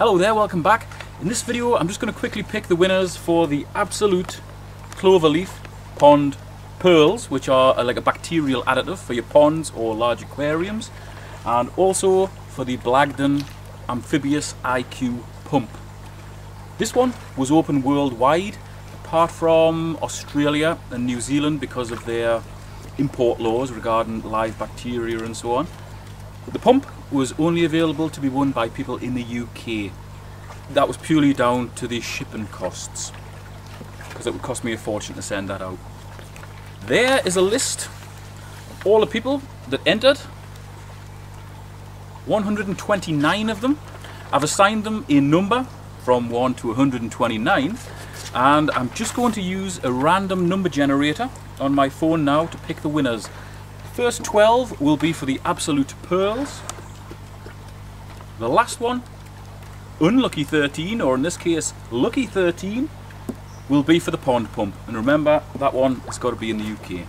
Hello there, welcome back. In this video I'm just going to quickly pick the winners for the Absolute Cloverleaf Pond Pearls, which are uh, like a bacterial additive for your ponds or large aquariums, and also for the Blagdon Amphibious IQ Pump. This one was open worldwide, apart from Australia and New Zealand because of their import laws regarding live bacteria and so on. The pump was only available to be won by people in the UK. That was purely down to the shipping costs, because it would cost me a fortune to send that out. There is a list of all the people that entered. 129 of them. I've assigned them a number from 1 to 129 and I'm just going to use a random number generator on my phone now to pick the winners. First 12 will be for the Absolute Pearls. The last one, Unlucky 13, or in this case, Lucky 13, will be for the Pond Pump. And remember, that one has got to be in the UK.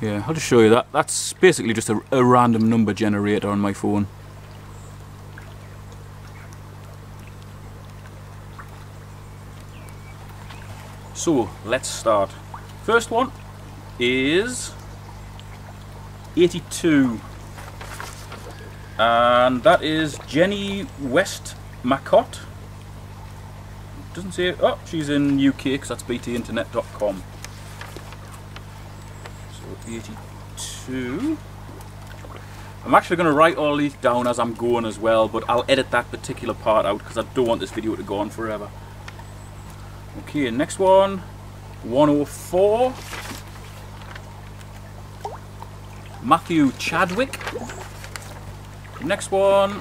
Yeah, I'll just show you that. That's basically just a, a random number generator on my phone. So, let's start. First one is 82 and that is Jenny West Macott. Doesn't say it oh she's in UK because that's btinternet.com so 82 I'm actually going to write all these down as I'm going as well but I'll edit that particular part out because I don't want this video to go on forever. Okay next one. 104 Matthew Chadwick. Next one,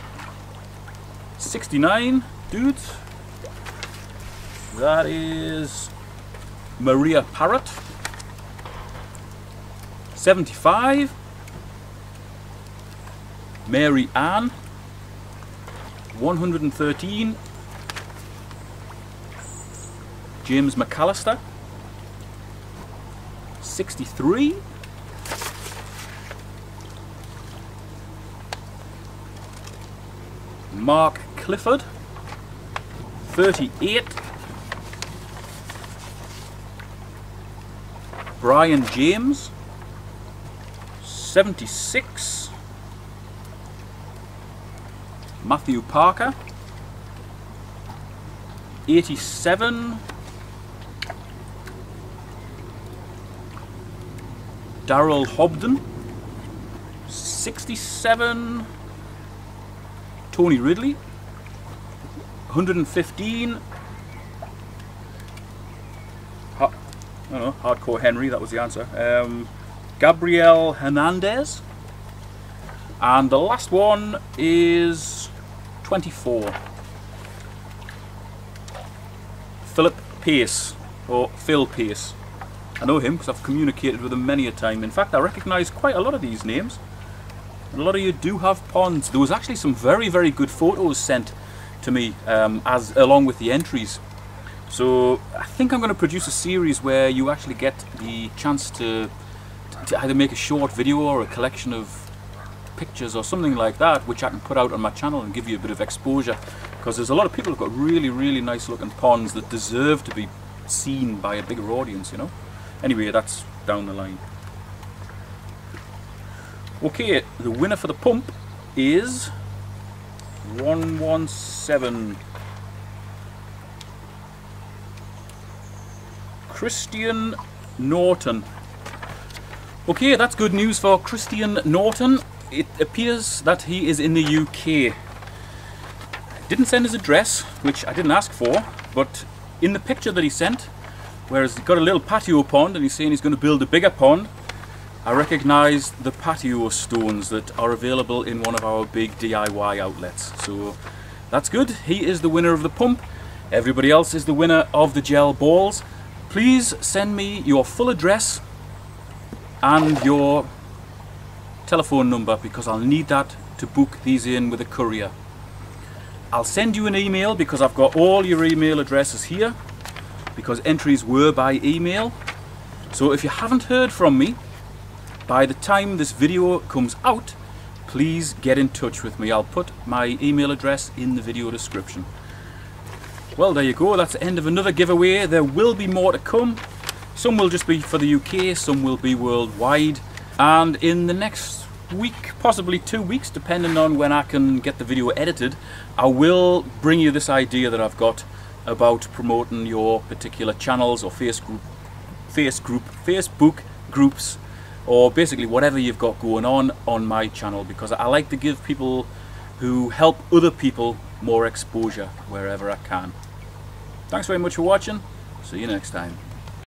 69 dudes. That is Maria Parrott. 75. Mary Ann. 113. James McAllister. 63. Mark Clifford, 38. Brian James, 76. Matthew Parker, 87. Daryl Hobden, 67. Tony Ridley, 115. I don't know, Hardcore Henry, that was the answer. Um, Gabriel Hernandez. And the last one is 24. Philip Pace, or Phil Pace. I know him because I've communicated with him many a time. In fact, I recognise quite a lot of these names. A lot of you do have ponds. There was actually some very, very good photos sent to me um, as along with the entries. So I think I'm going to produce a series where you actually get the chance to, to either make a short video or a collection of pictures or something like that which I can put out on my channel and give you a bit of exposure because there's a lot of people who've got really really nice looking ponds that deserve to be seen by a bigger audience you know anyway that's down the line Okay, the winner for the pump is 117. Christian Norton. Okay, that's good news for Christian Norton. It appears that he is in the UK. Didn't send his address, which I didn't ask for, but in the picture that he sent, whereas he's got a little patio pond and he's saying he's going to build a bigger pond, I recognise the patio stones that are available in one of our big DIY outlets. So that's good. He is the winner of the pump. Everybody else is the winner of the gel balls. Please send me your full address and your telephone number because I'll need that to book these in with a courier. I'll send you an email because I've got all your email addresses here because entries were by email. So if you haven't heard from me, by the time this video comes out, please get in touch with me. I'll put my email address in the video description. Well, there you go. That's the end of another giveaway. There will be more to come. Some will just be for the UK, some will be worldwide. And in the next week, possibly two weeks, depending on when I can get the video edited, I will bring you this idea that I've got about promoting your particular channels or face group, face group, Facebook groups, or basically whatever you've got going on on my channel because I like to give people who help other people more exposure wherever I can. Thanks very much for watching. See you next time.